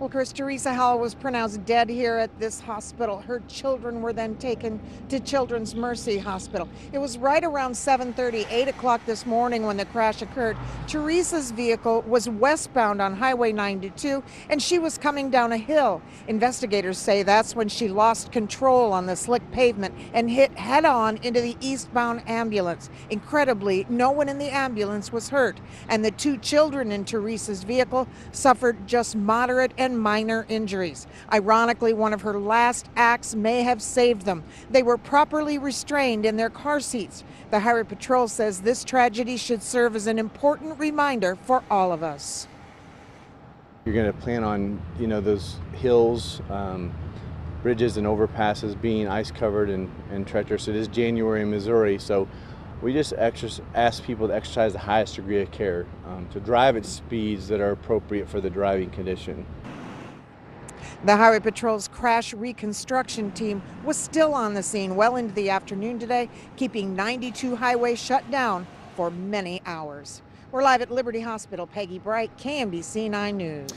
Well, Chris, Teresa Howell was pronounced dead here at this hospital. Her children were then taken to Children's Mercy Hospital. It was right around 7:30, 8 o'clock this morning when the crash occurred. Teresa's vehicle was westbound on Highway 92, and she was coming down a hill. Investigators say that's when she lost control on the slick pavement and hit head-on into the eastbound ambulance. Incredibly, no one in the ambulance was hurt, and the two children in Teresa's vehicle suffered just moderate and minor injuries. Ironically, one of her last acts may have saved them. They were properly restrained in their car seats. The Highway Patrol says this tragedy should serve as an important reminder for all of us. You're going to plan on, you know, those hills, um, bridges, and overpasses being ice covered and, and treacherous. It is January in Missouri, so we just ask people to exercise the highest degree of care, um, to drive at speeds that are appropriate for the driving condition. The Highway Patrol's crash reconstruction team was still on the scene well into the afternoon today, keeping 92 highways shut down for many hours. We're live at Liberty Hospital. Peggy Bright, KMBC 9 News.